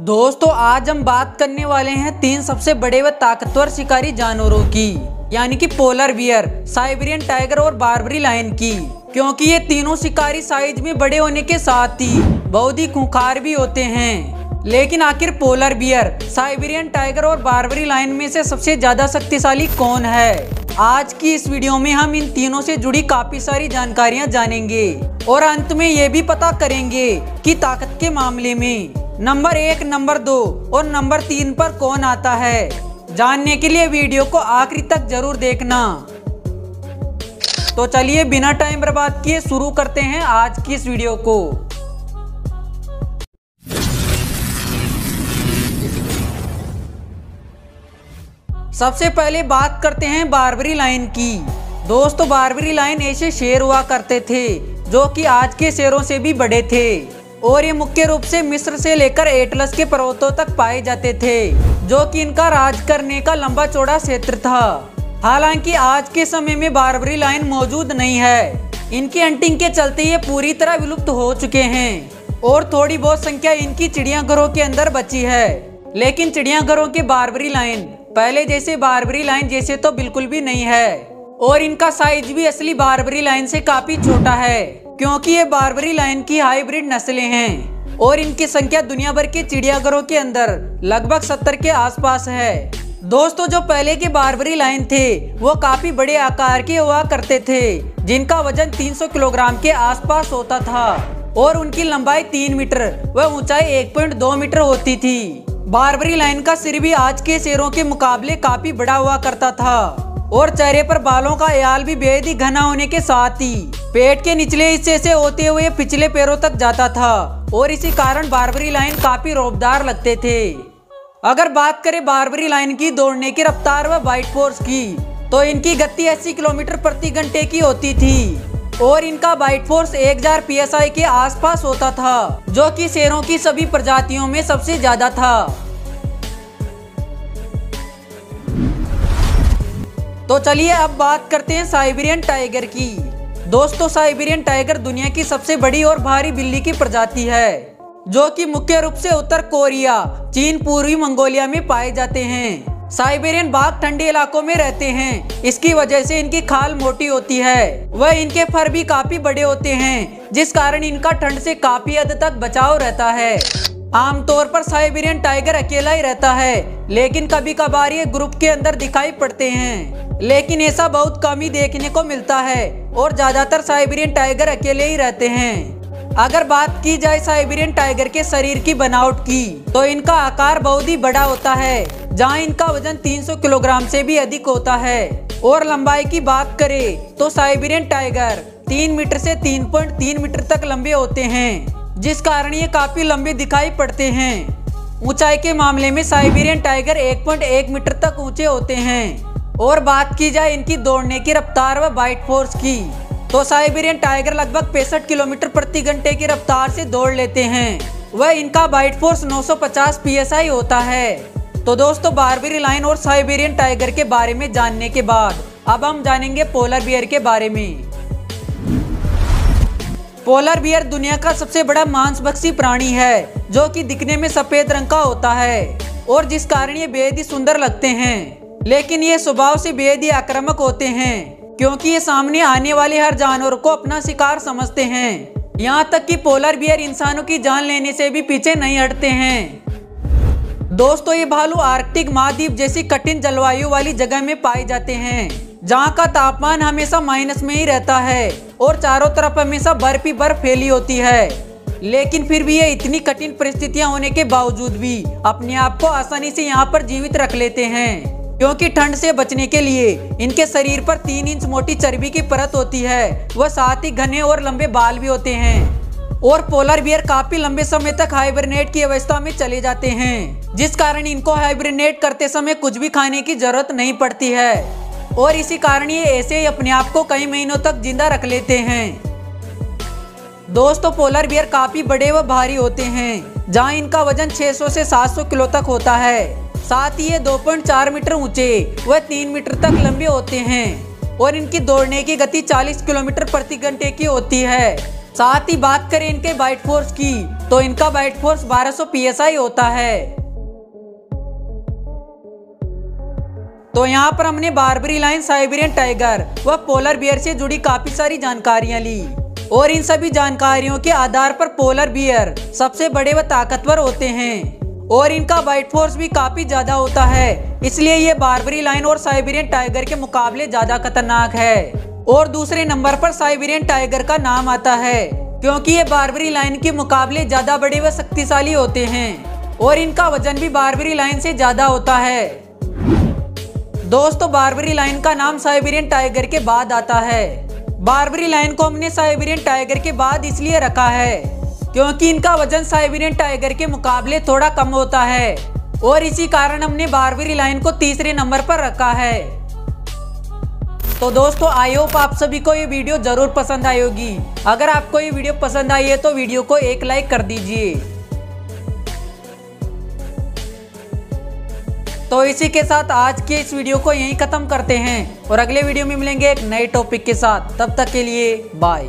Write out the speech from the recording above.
दोस्तों, आज हम बात करने वाले हैं तीन सबसे बड़े व ताकतवर शिकारी जानवरों की, यानी कि पोलर बियर साइबेरियन टाइगर और बारबरी लाइन की, क्योंकि ये तीनों शिकारी साइज़ में बड़े होने के साथ ही बहुत ही खुंखार भी होते हैं। लेकिन आखिर पोलर बियर साइबेरियन टाइगर और बारबरी लाइन में से सबसे ज़्यादा शक्तिशाली कौन है? आज की इस वीडियो में हम इन तीनों से जुड़ी काफ़ी सारी जानकारियाँ जानेंगे और अंत में ये भी पता करेंगे कि ताकत के मामले में नंबर एक, नंबर दो और नंबर तीन पर कौन आता है। जानने के लिए वीडियो को आखिरी तक ज़रूर देखना। तो चलिए बिना टाइम बर्बाद किए शुरू करते हैं आज की इस वीडियो को। सबसे पहले बात करते हैं बारबरी लाइन की। दोस्तों, बारबरी लाइन ऐसे शेर हुआ करते थे, जो कि आज के शेरों से भी बड़े थे और ये मुख्य रूप से मिस्र से लेकर एटलस के पर्वतों तक पाए जाते थे, जो कि इनका राज करने का लंबा चौड़ा क्षेत्र था। हालाँकि आज के समय में बारबरी लाइन मौजूद नहीं है। इनकी हंटिंग के चलते ये पूरी तरह विलुप्त हो चुके हैं और थोड़ी बहुत संख्या इनकी चिड़ियाघरों के अंदर बची है। लेकिन चिड़ियाघरों के बारबरी लाइन पहले जैसे बारबरी लाइन जैसे तो बिल्कुल भी नहीं है। और इनका साइज़ भी असली बारबरी लाइन से काफ़ी छोटा है, क्योंकि ये बारबरी लाइन की हाइब्रिड नस्लें हैं। और इनकी संख्या दुनिया भर के चिड़ियाघरों के अंदर लगभग सत्तर के आसपास है। दोस्तों, जो पहले के बारबरी लाइन थे, वो काफ़ी बड़े आकार के हुआ करते थे, जिनका वज़न 300 किलोग्राम के आसपास होता था। और उनकी लंबाई तीन मीटर व ऊंचाई 1.2 मीटर होती थी। बारबरी लाइन का सिर भी आज के शेरों के मुकाबले काफ़ी बड़ा हुआ करता था। और चेहरे पर बालों का याल भी बेहद ही घना होने के साथ ही पेट के निचले हिस्से से होते हुए पिछले पैरों तक जाता था। और इसी कारण बारबरी लाइन काफ़ी रोबदार लगते थे। अगर बात करें बारबरी लाइन की दौड़ने की रफ्तार व बाइट फोर्स की तो इनकी गति 80 किलोमीटर प्रति घंटे की होती थी। और इनका बाइट फोर्स 1000 पीएसआई के आसपास होता था, जो कि शेरों की सभी प्रजातियों में सबसे ज़्यादा था। तो चलिए अब बात करते हैं साइबेरियन टाइगर की। दोस्तों, साइबेरियन टाइगर दुनिया की सबसे बड़ी और भारी बिल्ली की प्रजाति है, जो कि मुख्य रूप से उत्तर कोरिया, चीन, पूर्वी मंगोलिया में पाए जाते हैं। साइबेरियन बाघ ठंडे इलाकों में रहते हैं। इसकी वजह से इनकी खाल मोटी होती है। वह इनके फर भी काफ़ी बड़े होते हैं, जिस कारण इनका ठंड से काफ़ी हद तक बचाव रहता है। आमतौर पर साइबेरियन टाइगर अकेला ही रहता है, लेकिन कभी कभार ये ग्रुप के अंदर दिखाई पड़ते हैं। लेकिन ऐसा बहुत कम ही देखने को मिलता है, और ज़्यादातर साइबेरियन टाइगर अकेले ही रहते हैं। अगर बात की जाए साइबेरियन टाइगर के शरीर की बनावट की तो इनका आकार बहुत ही बड़ा होता है, जहाँ इनका वज़न 300 किलोग्राम से भी अधिक होता है। और लंबाई की बात करें तो साइबेरियन टाइगर तीन मीटर से 3.3 मीटर तक लंबे होते हैं, जिस कारण ये काफ़ी लंबे दिखाई पड़ते हैं। ऊंचाई के मामले में साइबेरियन टाइगर 1.1 मीटर तक ऊँचे होते हैं। और बात की जाए इनकी दौड़ने की रफ्तार व बाइट फोर्स की तो साइबेरियन टाइगर लगभग पैंसठ किलोमीटर प्रति घंटे की रफ्तार से दौड़ लेते हैं। वह इनका बाइट फोर्स 950 पीएसआई होता है। तो दोस्तों बारबेरी लाइन और साइबेरियन टाइगर के बारे में जानने के बाद, अब हम जानेंगे पोलर बियर के बारे में। पोलर बियर दुनिया का सबसे बड़ा मांसभक्षी प्राणी है, जो कि दिखने में सफ़ेद रंग का होता है और जिस कारण ये बेहद ही सुंदर लगते हैं। लेकिन ये स्वभाव से बेहद ही आक्रामक होते हैं। क्योंकि ये सामने आने वाले हर जानवर को अपना शिकार समझते हैं। यहाँ तक कि पोलर बियर इंसानों की जान लेने से भी पीछे नहीं हटते हैं। दोस्तों, ये भालू आर्कटिक महाद्वीप जैसी कठिन जलवायु वाली जगह में पाए जाते हैं, जहाँ का तापमान हमेशा माइनस में ही रहता है और चारों तरफ़ हमेशा बर्फ़ ही बर्फ़ फैली होती है। लेकिन फिर भी ये इतनी कठिन परिस्थितियाँ होने के बावजूद भी अपने आप को आसानी से यहाँ पर जीवित रख लेते हैं। क्योंकि ठंड से बचने के लिए इनके शरीर पर तीन इंच मोटी चर्बी की परत होती है। वह साथ ही घने और लंबे बाल भी होते हैं। और पोलर बियर काफ़ी लंबे समय तक हाइब्रिनेट की अवस्था में चले जाते हैं, जिस कारण इनको हाइब्रिनेट करते समय कुछ भी खाने की ज़रूरत नहीं पड़ती है। और इसी कारण ये ऐसे ही अपने आप को कई महीनों तक ज़िंदा रख लेते हैं। दोस्तों, पोलर बियर काफ़ी बड़े व भारी होते हैं, जहाँ इनका वज़न 600 से 700 किलो तक होता है। साथ ही ये 2.4 मीटर ऊँचे व 3 मीटर तक लंबे होते हैं और इनकी दौड़ने की गति 40 किलोमीटर प्रति घंटे की होती है। साथ ही बात करें इनके बाइट फोर्स की तो इनका बाइट फोर्स 1200 psi होता है। तो यहाँ पर हमने बारबरी लाइन साइबेरियन टाइगर व पोलर बियर से जुड़ी काफ़ी सारी जानकारियाँ ली। और इन सभी जानकारियों के आधार पर पोलर बियर सबसे बड़े व ताकतवर होते हैं। और इनका बाइट फोर्स भी काफ़ी ज़्यादा होता है। इसलिए ये बारबरी लाइन और साइबेरियन टाइगर के मुकाबले ज़्यादा खतरनाक है। और दूसरे नंबर पर साइबेरियन टाइगर का नाम आता है, क्योंकि ये बारबरी लाइन के मुकाबले ज़्यादा बड़े व शक्तिशाली होते हैं। और इनका वज़न भी बारबरी लाइन से ज़्यादा होता है। दोस्तों बारबरी लाइन का नाम साइबेरियन टाइगर के बाद आता है। बारबरी लाइन को हमने साइबेरियन टाइगर के बाद इसलिए रखा है क्योंकि इनका वज़न साइबेरियन टाइगर के मुकाबले थोड़ा कम होता है। और इसी कारण हमने बारबरी लाइन को तीसरे नंबर पर रखा है। तो दोस्तों, आई होप आप सभी को ये वीडियो ज़रूर पसंद आई होगी। अगर आपको ये वीडियो पसंद आई है तो वीडियो को एक लाइक कर दीजिए। तो इसी के साथ आज के इस वीडियो को यहीं खत्म करते हैं। और अगले वीडियो में मिलेंगे एक नए टॉपिक के साथ। तब तक के लिए बाय।